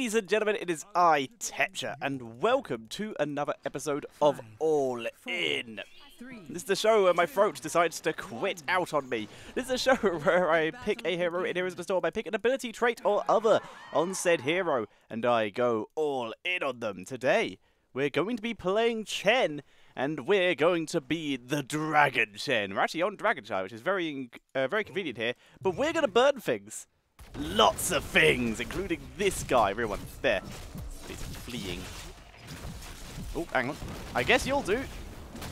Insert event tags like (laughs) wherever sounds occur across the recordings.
Ladies and gentlemen, it is I, Tetcher, and welcome to another episode of All In. This is the show where my throat decides to quit out on me. This is a show (laughs) where I pick a hero in Heroes of the Storm. I pick an ability, trait, or other on said hero, and I go all in on them. Today, we're going to be playing Chen, and we're going to be the Dragon Chen. We're actually on Dragonshire, which is very, uh, very convenient here, but we're going to burn things. Lots of things, including this guy. Everyone, there. He's fleeing. Oh, hang on. I guess you'll do.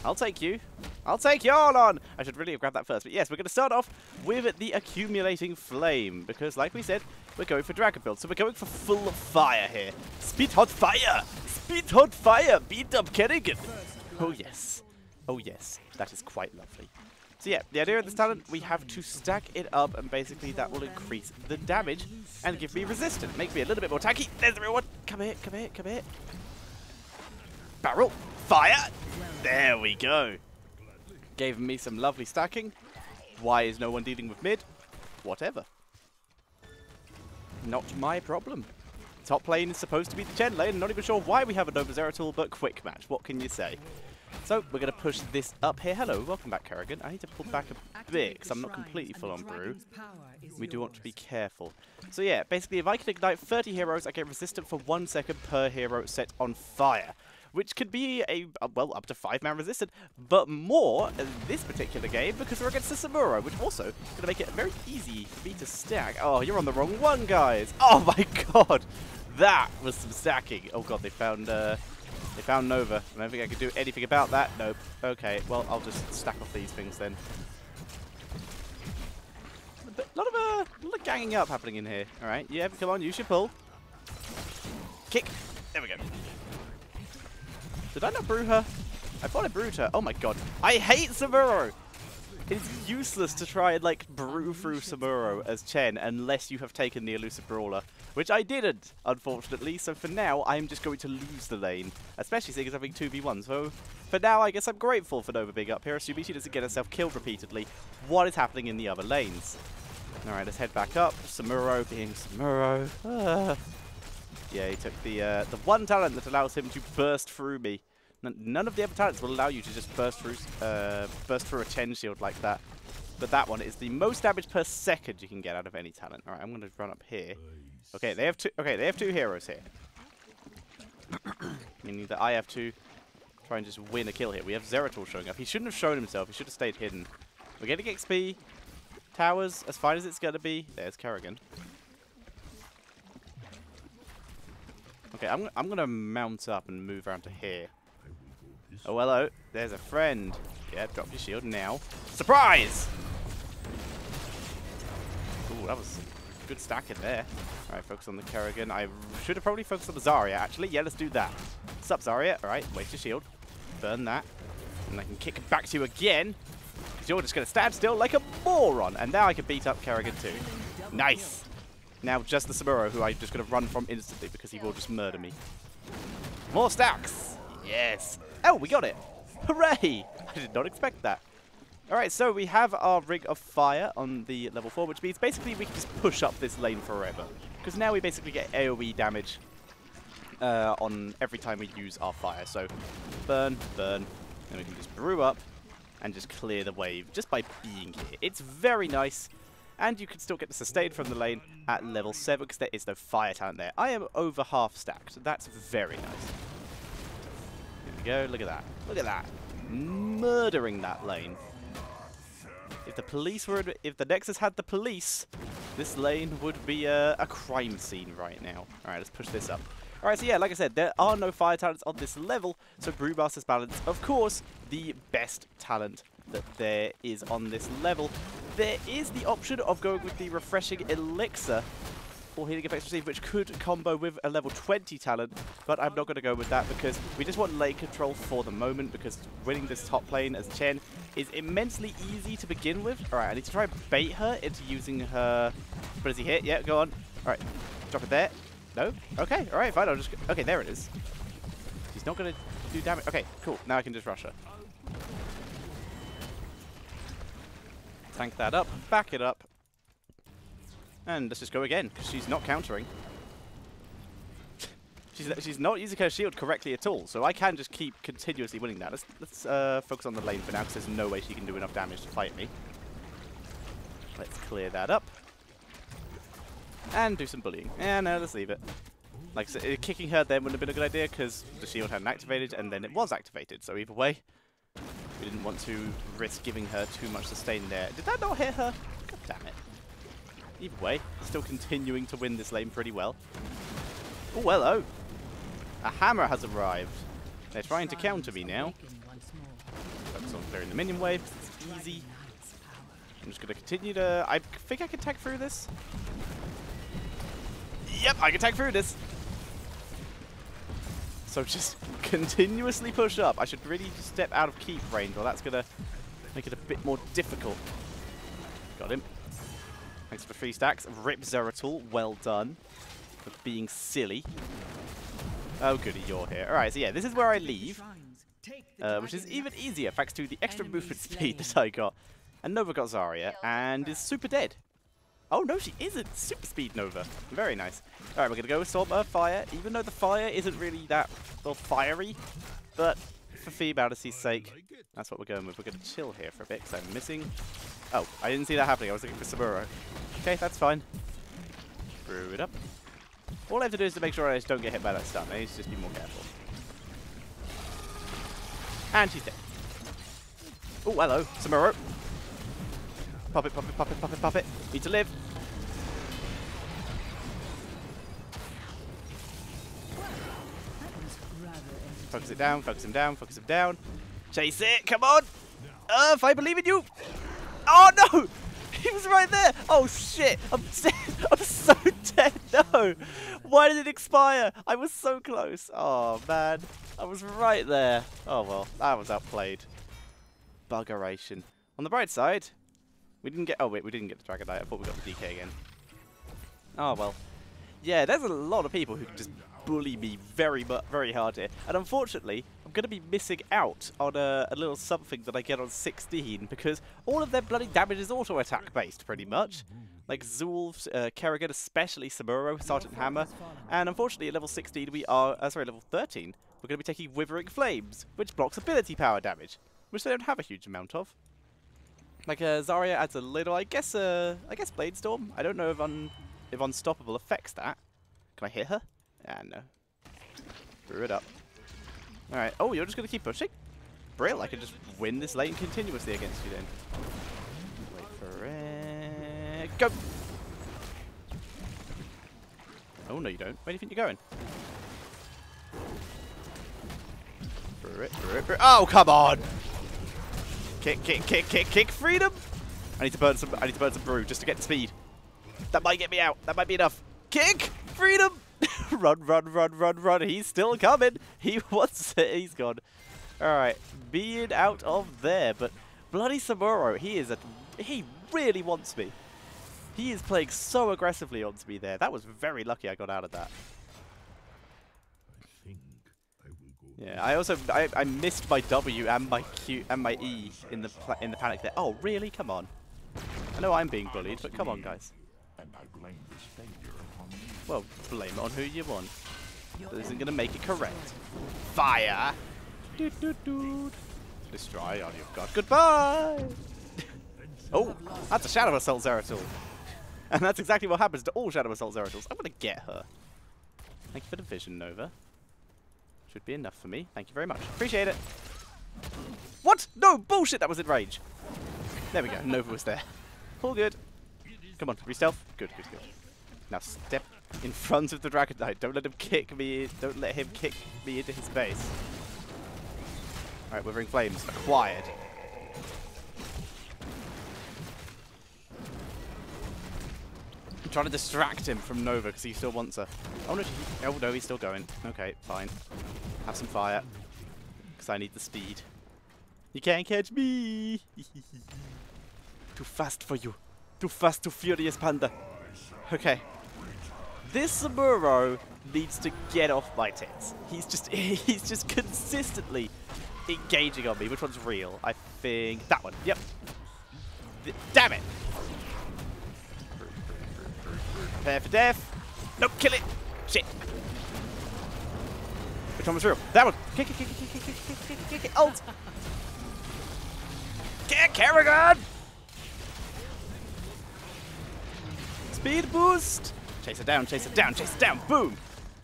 I'll take you. I'll take y'all on. I should really have grabbed that first. But yes, we're going to start off with the accumulating flame. Because like we said, we're going for dragon build. So we're going for full fire here. Speed hot fire. Speed hot fire. Beat up Kerrigan. Oh yes. Oh yes. That is quite lovely. So yeah, the idea of this talent, we have to stack it up and basically that will increase the damage and give me resistance. Make me a little bit more tanky. There's everyone. Come here, come here, come here. Barrel. Fire. There we go. Gave me some lovely stacking. Why is no one dealing with mid? Whatever. Not my problem. Top lane is supposed to be the Chen lane. Not even sure why we have a Nova Zeratul, but quick match. What can you say? So we're going to push this up here. Hello, welcome back, Kerrigan. I need to pull back a bit because I'm not completely full on brew. We do want to be careful. So yeah, basically if I can ignite 30 heroes, I get resistant for one second per hero set on fire. Which could be a, well, up to 5-man resistant, but more in this particular game because we're against the Samuro, which also going to make it very easy for me to stack. Oh, you're on the wrong one, guys. Oh (laughs) my god. That was some stacking. Oh god, they found... Uh, they found Nova. I don't think I could do anything about that. Nope. Okay, well, I'll just stack off these things then. A lot of, uh, a lot of ganging up happening in here. All right, yeah, come on, use your pull. Kick. There we go. Did I not brew her? I thought I brewed her. Oh my god. I hate Samuro! It's useless to try and, like, brew through Samuro as Chen unless you have taken the Elusive Brawler. Which I didn't, unfortunately, so for now, I'm just going to lose the lane. Especially seeing as I'm being 2v1, so for now, I guess I'm grateful for Nova being up here, assuming she doesn't get herself killed repeatedly. What is happening in the other lanes? Alright, let's head back up. Samuro being Samuro. Ah. Yeah, he took the, uh, the one talent that allows him to burst through me. None of the other talents will allow you to just burst through, uh, burst through a Chen shield like that. But that one is the most damage per second you can get out of any talent. All right, I'm going to run up here. Okay, they have two. Okay, they have two heroes here. (coughs) Meaning that I have to try and just win a kill here. We have Zeratul showing up. He shouldn't have shown himself. He should have stayed hidden. We're getting XP. Towers, as fine as it's going to be. There's Kerrigan. Okay, I'm, I'm going to mount up and move around to here. Oh, hello. There's a friend. Yeah, drop your shield now. Surprise! Ooh, that was good stack in there. Alright, focus on the Kerrigan. I should have probably focused on the Zarya, actually. Yeah, let's do that. What's up, Zarya? Alright, waste your shield. Burn that. And I can kick it back to you again. Because you're just going to stand still like a moron. And now I can beat up Kerrigan too. Nice! Now just the Samuro, who I'm just going to run from instantly because he will just murder me. More stacks! Yes! Oh, we got it! Hooray! (laughs) I did not expect that. Alright, so we have our Ring of Fire on the level 4, which means basically we can just push up this lane forever. Because now we basically get AoE damage uh, on every time we use our fire. So, burn, burn, and we can just brew up and just clear the wave just by being here. It's very nice, and you can still get the sustain from the lane at level 7 because there is no fire talent there. I am over half stacked. That's very nice go. Look at that. Look at that. Murdering that lane. If the police were, if the Nexus had the police, this lane would be a, a crime scene right now. All right, let's push this up. All right, so yeah, like I said, there are no fire talents on this level, so Brewmaster's Balance, of course, the best talent that there is on this level. There is the option of going with the Refreshing Elixir, healing effects received, which could combo with a level 20 talent, but I'm not going to go with that because we just want lane control for the moment because winning this top lane as Chen is immensely easy to begin with. Alright, I need to try and bait her into using her... What is he hit? Yeah, go on. Alright, drop it there. No? Okay, alright, fine, I'll just... Okay, there it is. He's not going to do damage. Okay, cool. Now I can just rush her. Tank that up, back it up, and let's just go again, because she's not countering. She's, she's not using her shield correctly at all, so I can just keep continuously winning that. Let's, let's uh, focus on the lane for now, because there's no way she can do enough damage to fight me. Let's clear that up. And do some bullying. Yeah, no, let's leave it. Like, so, uh, kicking her then wouldn't have been a good idea, because the shield hadn't activated, and then it was activated. So either way, we didn't want to risk giving her too much sustain there. Did that not hit her? Either way, still continuing to win this lane pretty well. Oh, hello. A hammer has arrived. They're trying to counter me now. Focus on clearing the minion wave. It's easy. I'm just going to continue to... I think I can tag through this. Yep, I can tag through this. So (laughs) just continuously push up. I should really step out of keep range, or that's going to make it a bit more difficult. Got him. Thanks for the three stacks. Rip Zeratul, well done. For being silly. Oh goody, you're here. Alright, so yeah, this is where I leave. Uh, which is even easier thanks to the extra movement (laughs) speed that I got. And Nova got Zarya, and is super dead. Oh no, she isn't! Super speed Nova. Very nice. Alright, we're gonna go with Storm Earth Fire, even though the fire isn't really that well, fiery. But for Thebaudity's sake, that's what we're going with. We're gonna chill here for a bit, because I'm missing... Oh, I didn't see that happening. I was looking for Samuro. Okay, that's fine. Brew it up. All I have to do is to make sure I just don't get hit by that stun. I need to just be more careful. And she's dead. Oh, hello. Samuro. Pop it, pop it, pop it, pop it, pop it. Need to live. Focus it down, focus him down, focus him down. Chase it, come on! Earth, I believe in you! Oh no! (laughs) He was right there! Oh shit! I'm dead! (laughs) I'm so dead! No! Why did it expire? I was so close. Oh man. I was right there. Oh well, that was outplayed. Buggeration. On the bright side, we didn't get... Oh, wait, we didn't get the Dragon Knight. I thought we got the DK again. Oh, well. Yeah, there's a lot of people who just bully me very, very hard here. And unfortunately, I'm going to be missing out on a, a, little something that I get on 16 because all of their bloody damage is auto-attack based, pretty much. Like Zulf, uh, Kerrigan, especially Samuro, Sergeant Hammer. And unfortunately, at level 16, we are... Uh, sorry, level 13, we're going to be taking Withering Flames, which blocks ability power damage, which they don't have a huge amount of. Like uh, Zarya adds a little, I guess. Uh, I guess Blade Storm. I don't know if un if Unstoppable affects that. Can I hit her? Brew it up. All right. Oh, you're just gonna keep pushing. Brill, I can just win this lane continuously against you then. Wait for it. Go. Oh no, you don't. Where do you think you're going? Brew it, brew it. Oh, come on! Kick, kick, kick, kick, kick, freedom! I need to burn some I need to burn some brew just to get the speed. That might get me out. That might be enough. Kick! Freedom! (laughs) run, run, run, run, run. He's still coming. He (laughs) wants it. He's gone. Alright. Being out of there. But bloody Samuro, he is a he really wants me. He is playing so aggressively onto me there. That was very lucky I got out of that. Yeah, I also I, I missed my W and my Q and my E in the in the panic there. Oh, really? Come on. I know I'm being bullied, but come on, guys. Well, blame it on who you want. That isn't gonna make it correct. Fire! Doot, doot, doot. Destroy all you've got. Goodbye! (laughs) oh, that's a Shadow Assault Zeratul. And that's exactly what happens to all Shadow Assault Zeratuls. I'm gonna get her. Thank you for the vision, Nova. Should be enough for me. Thank you very much. Appreciate it. What? No, bullshit, that was in rage. There we go. Nova was there. All good. Come on, re-stealth. Good, good, good. Now step in front of the Dragon Knight. Don't let him kick me. Don't let him kick me into his base. Alright, Withering Flames acquired. I'm trying to distract him from Nova because he still wants her. Oh no, oh no, he's still going. Okay, fine. Have some fire. Because I need the speed. You can't catch me! (laughs) Too fast for you. Too fast, too furious, panda. Okay. This Samuro needs to get off my tits. He's just (laughs) he's just consistently engaging on me. Which one's real? I think that one. Yep. Th damn it! Prepare for death. Nope, kill it. Shit. Which one was real? That one. Kick it, kick it, kick it, kick it, kick it, kick it. Ult. Get Kerrigan! Speed boost. Chase it down, chase it down, chase it down. Boom.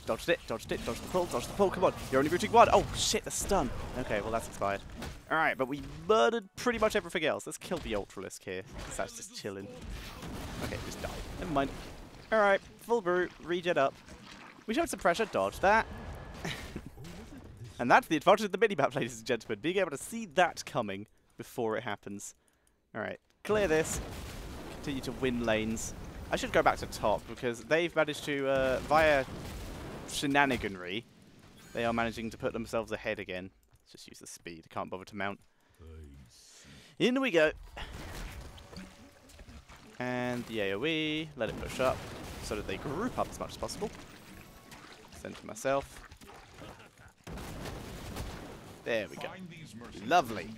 Dodged it, dodged it, dodged the pull, dodged the pull. Come on, you're only rooting one. Oh shit, the stun. Okay, well that's expired. All right, but we murdered pretty much everything else. Let's kill the Ultralisk here. That's just chilling. Okay, just died. Never mind. All right, full brute, regen up. We showed some pressure, dodge that. (laughs) and that's the advantage of the mini-map, (laughs) ladies and gentlemen. Being able to see that coming before it happens. All right, clear this. Continue to win lanes. I should go back to top because they've managed to, uh, via shenaniganry, they are managing to put themselves ahead again. Let's just use the speed. Can't bother to mount. In we go. And the AoE, let it push up so that they group up as much as possible. Send to myself. There we go. Lovely.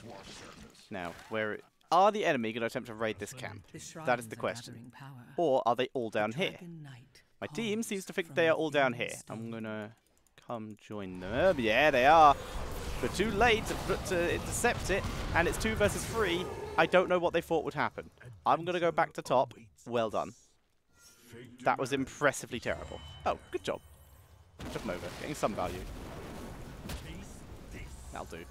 Now, where are the enemy going to attempt to raid this camp? That is the question. Or are they all down here? My team seems to think they are all down here. I'm going to come join them. Yeah, they are. But too late to intercept it, and it's two versus three. I don't know what they thought would happen. I'm going to go back to top. Well done. That was impressively terrible. Oh, good job. Job, Nova. Getting some value. That'll do.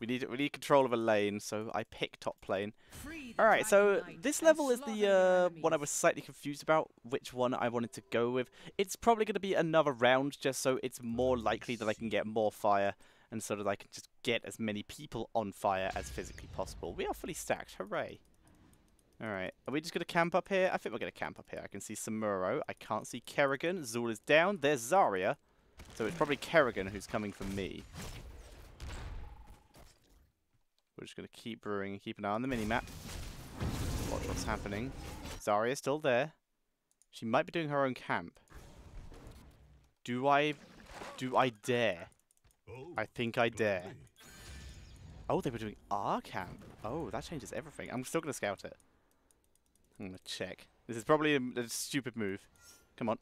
We need we need control of a lane, so I pick top lane. Alright, so this level is the uh, one I was slightly confused about, which one I wanted to go with. It's probably going to be another round, just so it's more likely that I can get more fire, and so that I can just get as many people on fire as physically possible. We are fully stacked, hooray. Alright, are we just going to camp up here? I think we're going to camp up here. I can see Samuro, I can't see Kerrigan, Zul is down, there's Zarya. So it's probably Kerrigan who's coming for me. We're just going to keep brewing and keep an eye on the mini-map. Watch what's happening. Zarya's still there. She might be doing her own camp. Do I... Do I dare? I think I dare. Oh, they were doing our camp. Oh, that changes everything. I'm still going to scout it. I'm going to check. This is probably a, a stupid move. Come on.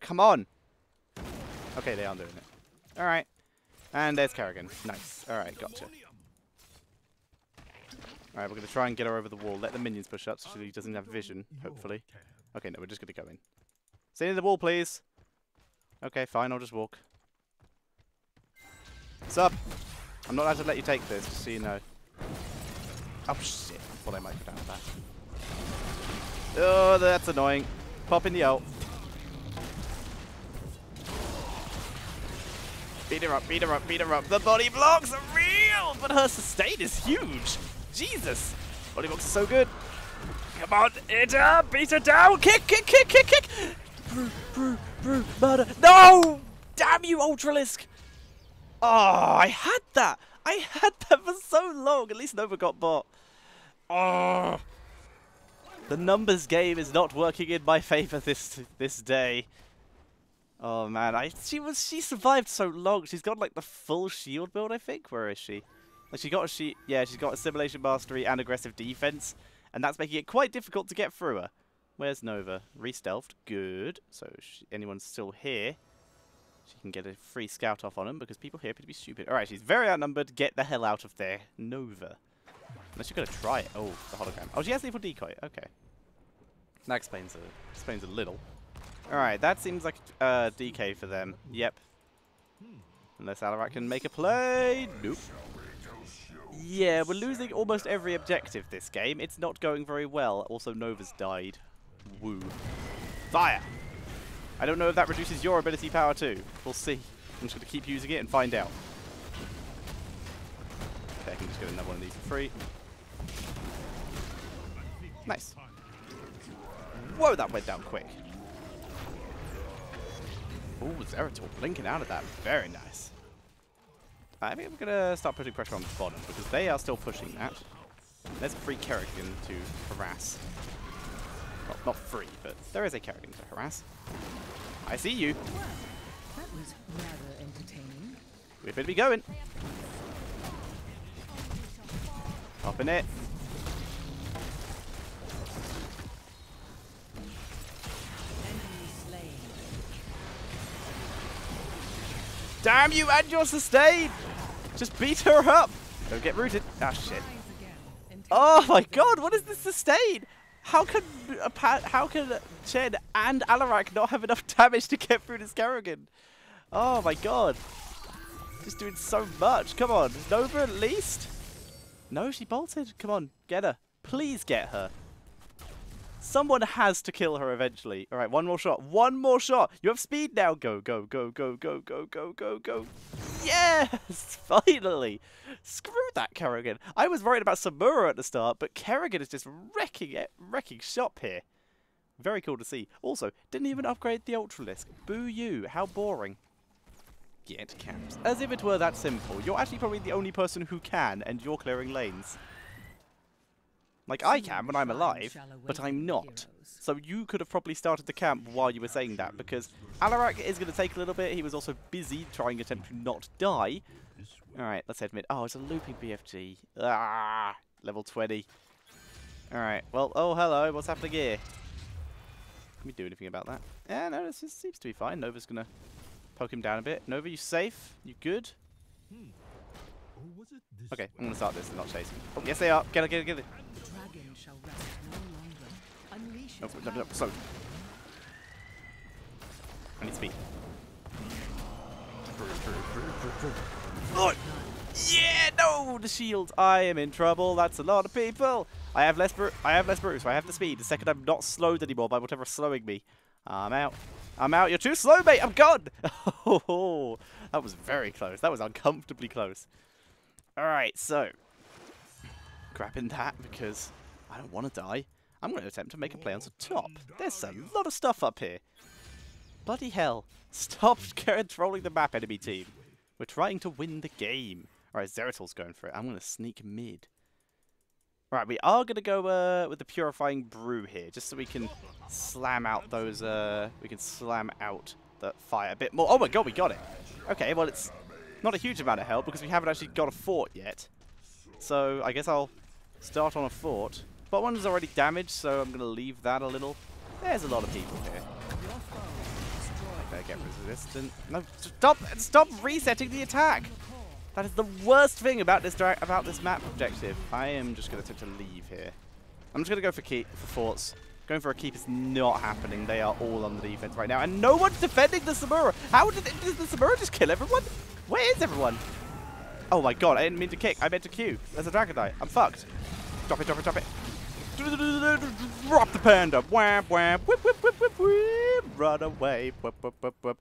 Come on! Okay, they aren't doing it. Alright. And there's Kerrigan. Nice. Alright, gotcha. Alright, we're going to try and get her over the wall. Let the minions push up so she doesn't have vision, hopefully. Okay, no, we're just going to go in. Stay in the wall, please. Okay, fine, I'll just walk. What's up? I'm not allowed to let you take this, just so you know. Oh, shit. I thought I might go down with that. Oh, that's annoying. Pop in the ult. Beat her up, beat her up, beat her up. The body blocks are real, but her sustain is huge. Jesus! Body is so good. Come on, hit her, beat her down, kick, kick, kick, kick, kick! Brew, brew, brew, murder. No! Damn you, Ultralisk! Oh, ah, I had that! I had that for so long. At least Nova got bought. Oh! Ah. The numbers game is not working in my favor this this day. Oh man, I she was she survived so long. She's got like the full shield build, I think. Where is she? Like she got a she yeah, she's got assimilation mastery and aggressive defense, and that's making it quite difficult to get through her. Where's Nova? Re-stealthed. Good. So anyone's still here, she can get a free scout off on him because people here appear to be stupid. Alright, she's very outnumbered. Get the hell out of there. Nova. Unless you're to try it. Oh, the hologram. Oh, she has lethal decoy. Okay. That explains a, explains a little. Alright, that seems like uh, DK for them. Yep. Unless Alarak can make a play. Nope. Yeah, we're losing almost every objective this game. It's not going very well. Also, Nova's died. Woo. Fire! I don't know if that reduces your ability power too. We'll see. I'm just going to keep using it and find out. Okay, I can just get another one of these for free. Nice. Whoa, that went down quick. Ooh, Zeratul blinking out of that. Very nice. I think I'm going to start putting pressure on the bottom because they are still pushing that. There's free Kerrigan to harass. Well, not free, but there is a Kerrigan to harass. I see you. That was rather entertaining. We better be going. Popping it. Damn you and your sustain! Just beat her up! Don't get rooted. Ah, shit. Oh my god, what is this sustain? How can how can Chen and Alarak not have enough damage to get through this Kerrigan? Oh my god. Just doing so much. Come on. Nova at least? No, she bolted. Come on, get her. Please get her. Someone has to kill her eventually. Alright, one more shot. One more shot. You have speed now. Go, go, go, go, go, go, go, go, go. Yes! (laughs) Finally! Screw that Kerrigan. I was worried about Samuro at the start, but Kerrigan is just wrecking it, wrecking shop here. Very cool to see. Also, didn't even upgrade the Ultralisk. Boo you. How boring. Get camped. As if it were that simple. You're actually probably the only person who can, and you're clearing lanes. Like I can when I'm alive, but I'm not. So you could have probably started the camp while you were saying that, because Alarak is going to take a little bit. He was also busy trying to attempt to not die. Alright, let's admit. Oh, it's a looping BFG. Ah, level 20. Alright, well, oh, hello. What's happening here? Can we do anything about that? Yeah, no, this is, seems to be fine. Nova's going to poke him down a bit. Nova, you safe? You good? Or was it this Okay, I'm going to start this and not chase him. Oh, yes, they are. Get it, get it, get it. Oh, no, no, no, slow. I need speed. Oh, yeah, no, the shield. I am in trouble. That's a lot of people. I have less. Bru I have less bruise. So I have the speed. The second I'm not slowed anymore by whatever's slowing me, I'm out. I'm out. You're too slow, mate. I'm gone. (laughs) Oh, that was very close. That was uncomfortably close. All right, so grabbing that because I don't want to die. I'm going to attempt to make a play on the top. There's a lot of stuff up here. Bloody hell. Stop (laughs) controlling the map, enemy team. We're trying to win the game. Alright, Zeratul's going for it. I'm going to sneak mid. Alright, we are going to go uh, with the Purifying Brew here, just so we can slam out those, uh, we can slam out that fire a bit more. Oh my god, we got it. Okay, well it's not a huge amount of help because we haven't actually got a fort yet. So I guess I'll start on a fort. But one's already damaged, so I'm going to leave that a little. There's a lot of people here. Better get resistant. No, stop! Stop resetting the attack. That is the worst thing about this about this map objective. I am just going to attempt to leave here. I'm just going to go for keep for forts. Going for a keep is not happening. They are all on the defense right now, and no one's defending the Samuro. How did, did the Samuro just kill everyone? Where is everyone? Oh my god! I didn't mean to kick. I meant to Q. There's a Dragon Knight. I'm fucked. Drop it! Drop it! Drop it! Drop the panda. Wham, wham. Whip, whip, whip, whip, whip. Run away. Whip, whip, whip, whip.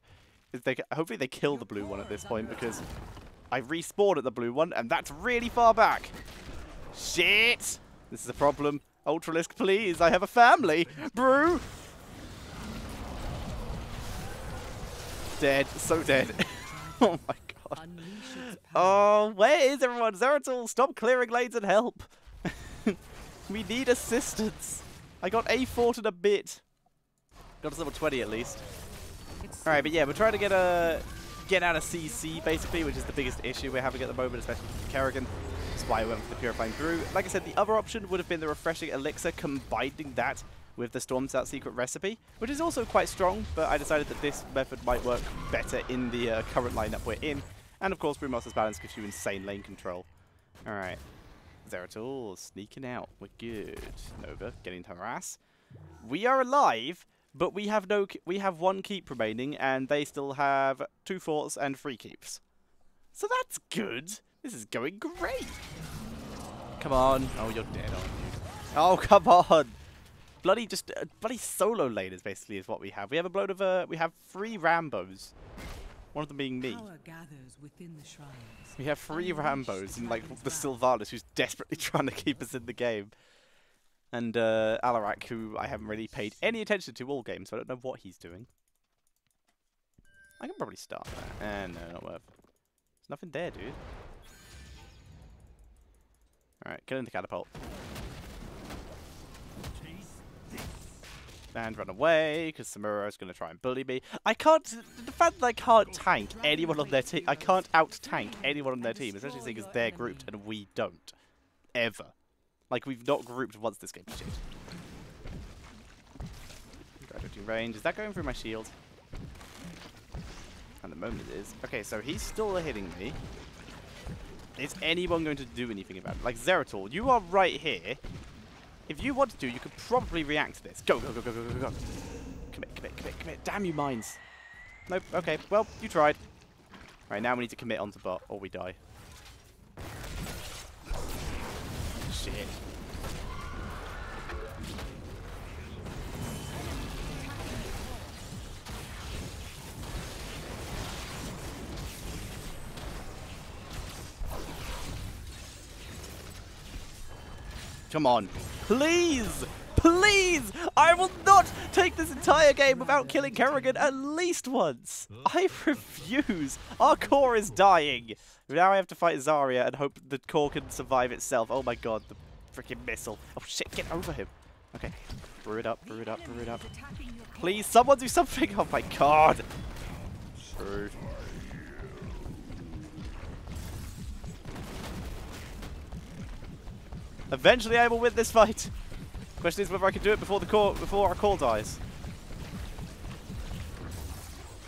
They, hopefully they kill the blue one at this point because I respawned at the blue one and that's really far back. Shit. This is a problem. Ultralisk, please. I have a family. Brew. Dead. So dead. (laughs) oh my god. Unleash its power. Oh, where is everyone? Zeratul, stop clearing lanes and help. (laughs) we need assistance. I got a fort in a bit. Got us level 20 at least. It's Alright, but yeah, we're trying to get a get out of CC basically, which is the biggest issue we're having at the moment, especially with Kerrigan. That's why I went for the Purifying Brew. Like I said, the other option would have been the Refreshing Elixir, combining that with the Stormstout secret recipe, which is also quite strong, but I decided that this method might work better in the uh, current lineup we're in. And of course, Brewmaster's Balance gives you insane lane control. Alright. Zeratul sneaking out. We're good. Nova getting to. We are alive, but we have no. We have one keep remaining, and they still have two forts and three keeps. So that's good. This is going great. Come on. Oh, you're dead, aren't you? Oh, (laughs) come on. Bloody just uh, bloody solo laners basically is what we have. We have a load of uh, we have three Rambos. One of them being me. Power gathers within the shrines. We have three Rambos and like the. Sylvanas who's desperately (laughs) trying to keep us in the game. And uh, Alarak, who I haven't really paid any attention to all games, so I don't know what he's doing. I can probably start that. And no, not worth. There's nothing there, dude. Alright, kill in the catapult. And run away, because Samuro is going to try and bully me. I can't... The fact that I can't tank anyone on their team... I can't out-tank anyone on their team, especially seeing as they're grouped and we don't. Ever. Like, we've not grouped once this game. Shit. Graduating range. Is that going through my shield? At the moment it is. Okay, so he's still hitting me. Is anyone going to do anything about it? Like Zeratul, you are right here. If you wanted to, you could probably react to this. Go, go, go, go, go, go, go. Commit, commit, commit, commit. Damn you, mines. Nope. Okay. Well, you tried. Right now we need to commit onto bot, or we die. Come on. Please! Please! I will not take this entire game without killing Kerrigan at least once! I refuse! Our core is dying! Now I have to fight Zarya and hope the core can survive itself. Oh my god, the freaking missile. Oh shit, get over him. Okay. Brew it up, brew it up, brew it up. Please, someone do something! (laughs) Oh my god! Rude. Eventually I will win this fight. Question is whether I can do it before the core before our call dies.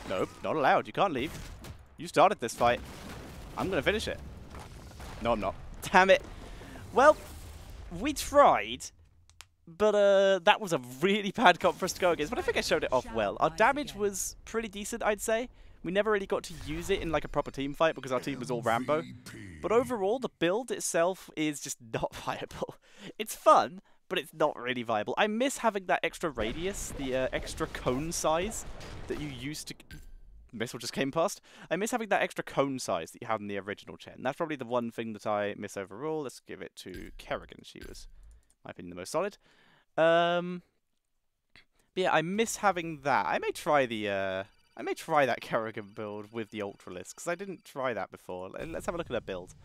Nope, not allowed. You can't leave. You started this fight. I'm gonna finish it. No, I'm not. Damn it. Well, we tried, but uh, that was a really bad comp for us to go against. But I think I showed it off well. Our damage was pretty decent, I'd say. We never really got to use it in like a proper team fight because our team was all Rambo. But overall, the build itself is just (laughs) not viable. It's fun, but it's not really viable. I miss having that extra radius, the uh, extra cone size that you used to... Missile just came past. I miss having that extra cone size that you had in the original gen. That's probably the one thing that I miss overall. Let's give it to Kerrigan. She was, my opinion, the most solid. Um, yeah, I miss having that. I may try the... Uh, I may try that Kerrigan build with the Ultralisk, because I didn't try that before. Let's have a look at her build.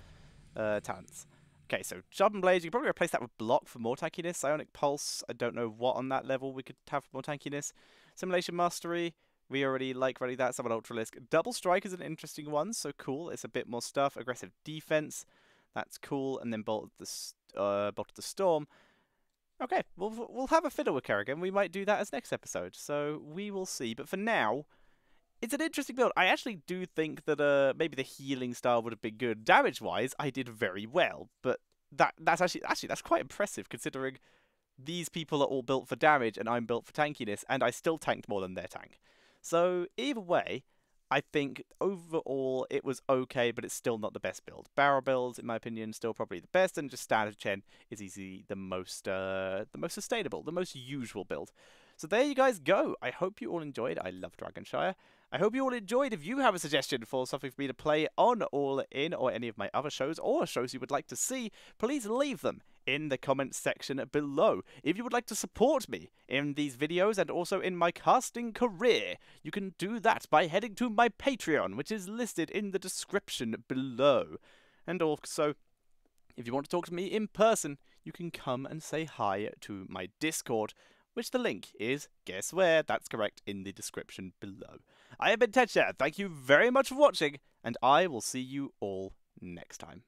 Uh, talents. Okay, so Sharpen Blades, you can probably replace that with Block for more tankiness. Psionic Pulse, I don't know what on that level we could have for more tankiness. Assimilation Mastery, we already like running that. Summon Ultralisk. Double Strike is an interesting one, so cool. It's a bit more stuff. Aggressive Defense, that's cool. And then Bolt of the, uh, Bolt the Storm. Okay, we'll, we'll have a fiddle with Kerrigan. We might do that as next episode, so we will see. But for now, it's an interesting build. I actually do think that uh, maybe the healing style would have been good. Damage-wise, I did very well, but that that's actually actually that's quite impressive considering these people are all built for damage and I'm built for tankiness, and I still tanked more than their tank. So either way, I think overall it was okay, but it's still not the best build. Barrel builds, in my opinion, still probably the best, and just standard Chen is easily the most uh, the most sustainable, the most usual build. So there you guys go. I hope you all enjoyed. I love Dragonshire. I hope you all enjoyed. If you have a suggestion for something for me to play on All In or any of my other shows or shows you would like to see, please leave them in the comments section below. If you would like to support me in these videos and also in my casting career, you can do that by heading to my Patreon, which is listed in the description below. And also, if you want to talk to me in person, you can come and say hi to my Discord, which the link is, guess where, that's correct, in the description below. I have been Tetcher, thank you very much for watching, and I will see you all next time.